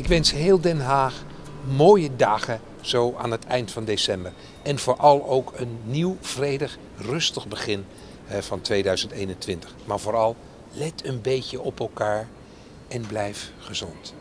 Ik wens heel Den Haag mooie dagen zo aan het eind van december. En vooral ook een nieuw, vredig, rustig begin eh, van 2021. Maar vooral let een beetje op elkaar en blijf gezond.